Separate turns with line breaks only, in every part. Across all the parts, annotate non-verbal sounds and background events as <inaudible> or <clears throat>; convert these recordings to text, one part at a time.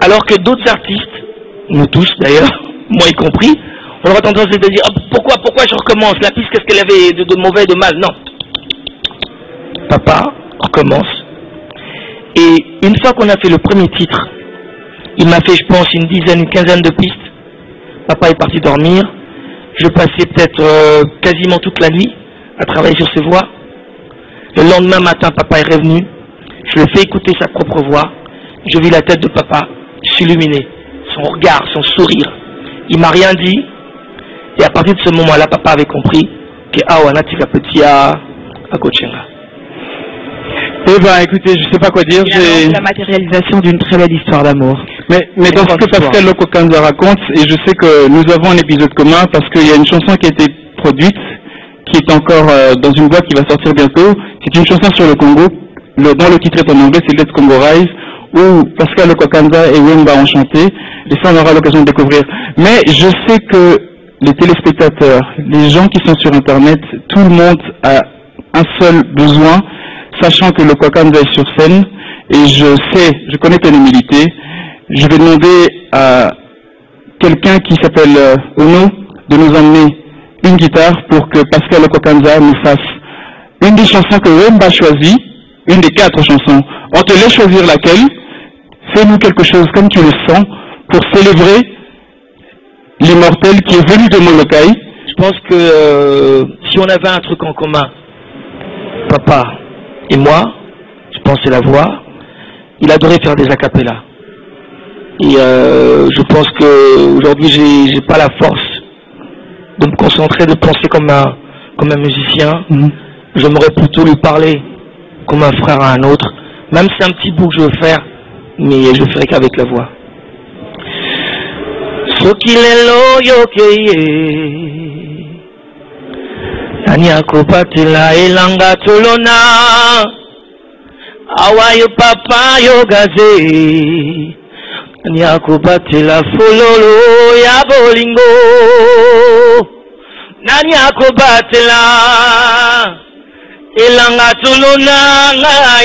Alors que d'autres artistes, nous tous d'ailleurs, <laughs> moi y compris, on aura tendance à dire ah, pourquoi, pourquoi je recommence? La piste, qu'est-ce qu'elle avait de, de mauvais, de mal? Non. Papa recommence. Et une fois qu'on a fait le premier titre, il m'a fait, je pense, une dizaine, une quinzaine de pistes. Papa est parti dormir. Je passais peut-être euh, quasiment toute la nuit à travailler sur ses voix. Le lendemain matin, papa est revenu. Je lui ai fait écouter sa propre voix. Je vis la tête de papa s'illuminer, son regard, son sourire. Il m'a rien dit. Et à partir de ce moment-là, papa avait compris que Awana Tika Petit à Kochenga.
Eh ben, écoutez, je sais pas quoi dire.
C'est la matérialisation d'une très belle histoire d'amour.
Mais, mais dans ce que Pascal Lokokanza raconte, et je sais que nous avons un épisode commun parce qu'il y a une chanson qui a été produite, qui est encore euh, dans une boîte qui va sortir bientôt. C'est une chanson sur le Congo, le, dont le titre est en anglais, c'est Let's Congo Rise, où Pascal Lokokanza et Wemba ont chanté, et ça on aura l'occasion de découvrir. Mais je sais que les téléspectateurs, les gens qui sont sur Internet, tout le monde a un seul besoin, sachant que le Kwakanza est sur scène, et je sais, je connais ton humilité, je vais demander à quelqu'un qui s'appelle euh, Ono de nous emmener une guitare pour que Pascal Kwakanza nous fasse une des chansons que Wemba choisit, une des quatre chansons. On te laisse choisir laquelle, fais-nous quelque chose comme tu le sens pour célébrer l'immortel qui est venu de Molokai.
Je pense que euh, si on avait un truc en commun, papa et moi, je pense c'est la voix, il adorait faire des acapellas. Et euh, je pense que aujourd'hui j'ai j'ai pas la force de me concentrer, de penser comme un comme un musicien. J'aimerais plutôt lui parler comme un frère à un autre. Même si c'est un petit bout que je veux faire, mais je le ferai qu'avec la voix. soki lelo yokeye nani akobatela elanga tolona awa yo papa yo gaze. Nani akobatela fololo ya bolingo. Nani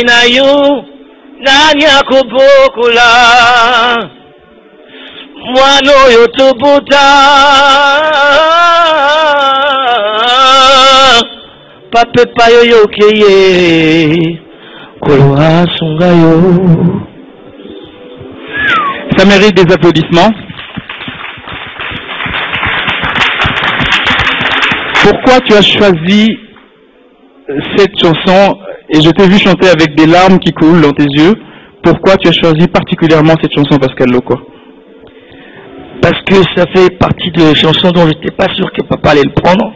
na yo nani tobuta papepa yo yokeye kolo asunga yo
Ça mérite des applaudissements. Pourquoi tu as choisi cette chanson et je t'ai vu chanter avec des larmes qui coulent dans tes yeux. Pourquoi tu as choisi particulièrement cette chanson, Pascal Loco
Parce que ça fait partie de chansons dont j'étais pas sûr que papa allait le prendre.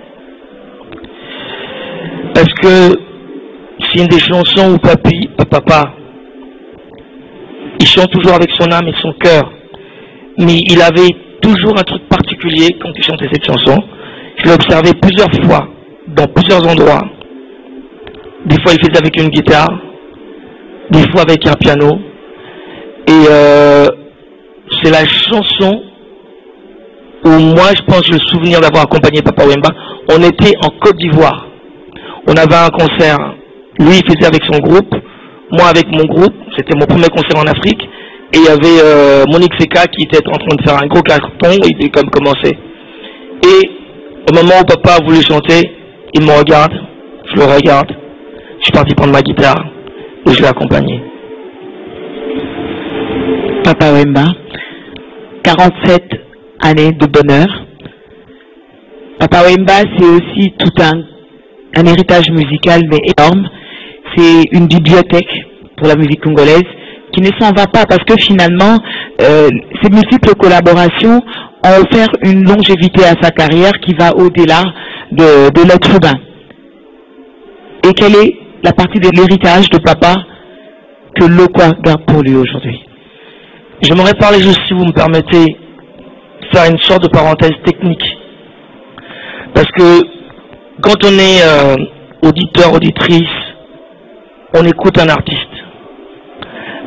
Parce que c'est une des chansons où papi, papa, il chante toujours avec son âme et son cœur. Mais il avait toujours un truc particulier quand il chantait cette chanson. Je l'ai observé plusieurs fois, dans plusieurs endroits. Des fois, il faisait avec une guitare, des fois avec un piano. Et euh, c'est la chanson où moi, je pense, le souvenir d'avoir accompagné Papa Wemba. On était en Côte d'Ivoire. On avait un concert. Lui, il faisait avec son groupe. Moi, avec mon groupe. C'était mon premier concert en Afrique. Et il y avait euh, Monique Seka qui était en train de faire un gros carton. Il était comme commencé. Et au moment où papa voulait chanter, il me regarde. Je le regarde. Je suis parti prendre ma guitare. Et je l'ai accompagné.
Papa Wemba, 47 années de bonheur. Papa Wemba, c'est aussi tout un, héritage musical, mais énorme. C'est une bibliothèque pour la musique congolaise qui ne s'en va pas parce que finalement, euh, ces multiples collaborations ont offert une longévité à sa carrière qui va au-delà de, de l'être humain. Et quelle est la partie de l'héritage de papa que Lokwa garde pour lui aujourd'hui
J'aimerais parler juste, si vous me permettez, faire une sorte de parenthèse technique. Parce que quand on est euh, auditeur, auditrice, on écoute un artiste.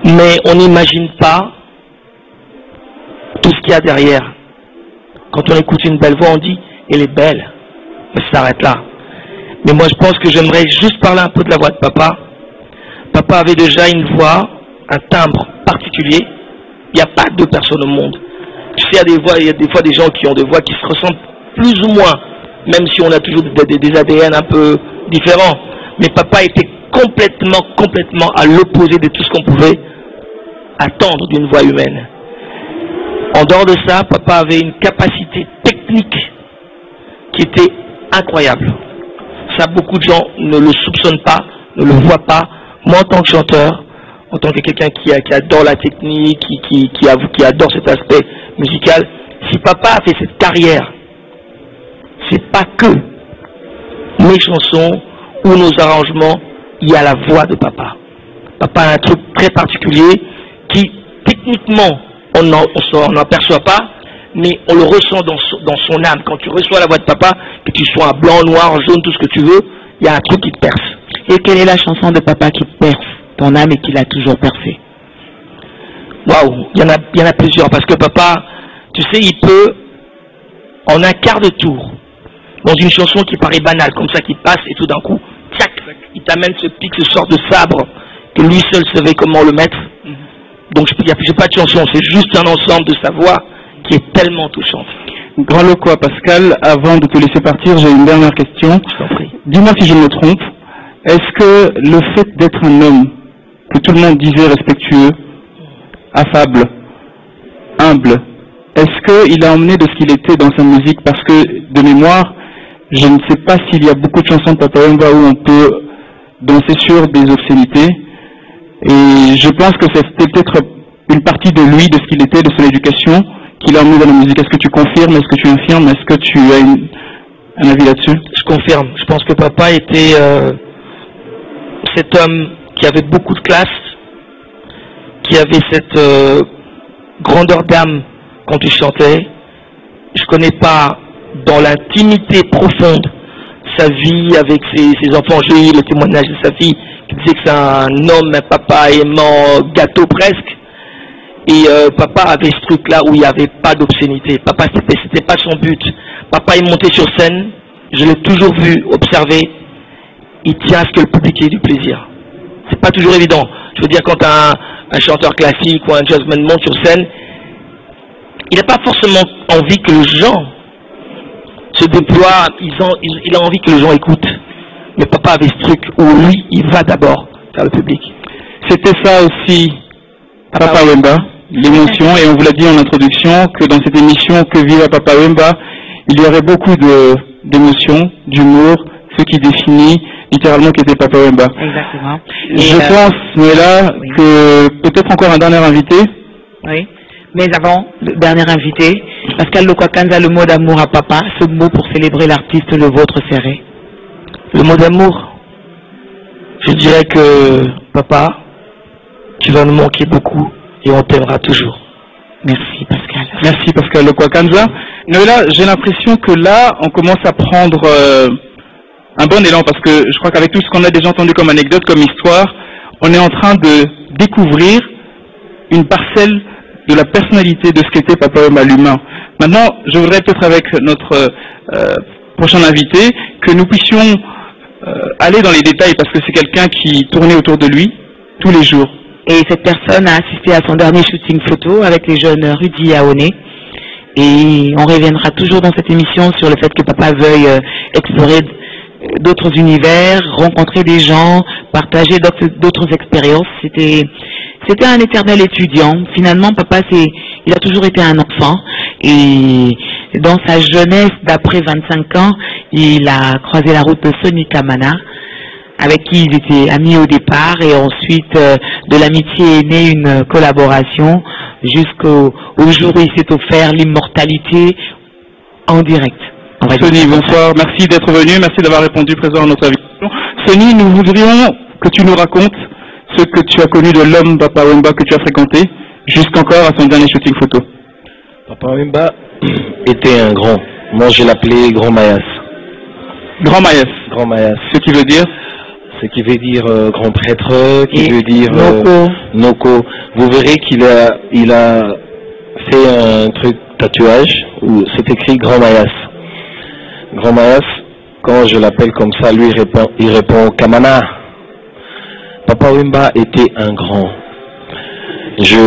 Mais on n'imagine pas tout ce qu'il y a derrière. Quand on écoute une belle voix, on dit, elle est belle. Mais ça s'arrête là. Mais moi, je pense que j'aimerais juste parler un peu de la voix de papa. Papa avait déjà une voix, un timbre particulier. Il n'y a pas deux personnes au monde. Tu sais, il y a des voix, il y a des fois des gens qui ont des voix qui se ressemblent plus ou moins, même si on a toujours des, des ADN un peu différents. Mais papa était complètement, complètement à l'opposé de tout ce qu'on pouvait attendre d'une voix humaine. En dehors de ça, papa avait une capacité technique qui était incroyable. Ça, beaucoup de gens ne le soupçonnent pas, ne le voient pas. Moi, en tant que chanteur, en tant que quelqu'un qui, adore la technique, qui, adore cet aspect musical, si papa a fait cette carrière, c'est pas que mes chansons ou nos arrangements, il y a la voix de papa. Papa a un truc très particulier qui, techniquement, on n'en aperçoit pas, mais on le ressent dans son, âme. Quand tu reçois la voix de papa, que tu sois blanc, noir, jaune, tout ce que tu veux, il y a un truc qui te perce.
Et quelle est la chanson de papa qui perce ton âme et qui l'a toujours percé
Waouh, il y, en a, y en a plusieurs. Parce que papa, tu sais, il peut, en un quart de tour, dans une chanson qui paraît banale, comme ça, qui passe, et tout d'un coup, tchac, il t'amène ce pic, ce sort de sabre, que lui seul savait comment le mettre. Mhm. Donc, il n'y a pas de chanson, c'est juste un ensemble de sa voix qui est tellement touchante.
Grand Loco Pascal, avant de te laisser partir, j'ai une dernière question. Dis-moi si je me trompe. Est-ce que le fait d'être un homme, que tout le monde disait respectueux, affable, humble, est-ce qu'il a emmené de ce qu'il était dans sa musique? Parce que, de mémoire, je ne sais pas s'il y a beaucoup de chansons de Papa Wemba où on peut danser sur des obscénités. Et je pense que c'était peut-être une partie de lui, de ce qu'il était, de son éducation, qu'il a emmené dans la musique. Est-ce que tu confirmes? Est-ce que tu infirmes? Est-ce que tu as un avis là-dessus?
Je confirme. Je pense que papa était euh, cet homme qui avait beaucoup de classe, qui avait cette euh, grandeur d'âme quand il chantait. Je connais pas dans l'intimité profonde sa vie avec ses, enfants. J'ai eu le témoignage de sa fille qui disait que c'est un homme, un papa aimant, gâteau presque. Et euh, papa avait ce truc-là où il n'y avait pas d'obscénité. Papa, c'était pas son but. Papa est monté sur scène, je l'ai toujours vu, observer. Il tient à ce que le public ait du plaisir. C'est pas toujours évident. Je veux dire, quand un, un chanteur classique ou un jazzman monte sur scène, il n'a pas forcément envie que les gens se déploient, il a envie que les gens écoutent. Mais papa avait ce truc où lui, il va d'abord vers le public.
C'était ça aussi, Papa Wemba l'émotion et on vous l'a dit en introduction que dans cette émission que vit Papa Wemba, il y aurait beaucoup d'émotions, d'humour, ce qui définit littéralement qui était Papa Wemba.
Exactement.
Je euh, pense, mais là, que peut-être encore un dernier invité.
Oui. Mais avant, le dernier invité, Pascal Lokwakanza, le mot d'amour à papa, ce mot pour célébrer l'artiste, le vôtre serré.
Le mot d'amour, je dirais que papa, tu vas nous manquer beaucoup et on t'aimera toujours.
Merci Pascal.
Merci Pascal Lokwakanza. là, j'ai l'impression que là, on commence à prendre euh, un bon élan parce que je crois qu'avec tout ce qu'on a déjà entendu comme anecdote, comme histoire, on est en train de découvrir une parcelle de la personnalité de ce qu'était Papa Wemba l'humain. Maintenant, je voudrais peut-être avec notre euh, prochain invité que nous puissions euh, aller dans les détails parce que c'est quelqu'un qui tournait autour de lui tous les jours.
Et cette personne a assisté à son dernier shooting photo avec les jeunes Rudy Aoné. Et on reviendra toujours dans cette émission sur le fait que papa veuille euh, explorer d'autres univers, rencontrer des gens, partager d'autres expériences. C'était un éternel étudiant. Finalement, papa, c'est, il a toujours été un enfant. Et dans sa jeunesse, d'après 25 ans, il a croisé la route de Sonny Kamana, avec qui ils étaient amis au départ et ensuite euh, de l'amitié est née une collaboration jusqu'au jour où il s'est offert l'immortalité en direct.
Sonny, bonsoir, merci d'être venu, merci d'avoir répondu présent à notre invitation. Sonny, nous voudrions que tu nous racontes ce que tu as connu de l'homme Papa Wemba que tu as fréquenté jusqu'encore à son dernier shooting photo.
Papa Wemba <clears throat> était un grand. Moi, je l'appelais Grand Mayas.
Grand Mayas.
Grand Mayas.
Ce qui veut dire
ce qui veut dire euh, grand prêtre, qui veut dire euh, Noko. Vous verrez qu'il a, il a fait un truc tatouage où c'est écrit Grand Mayas. Grand Mayas, quand je l'appelle comme ça, lui répond, il répond Kamana. Papa Wimba était un grand. Je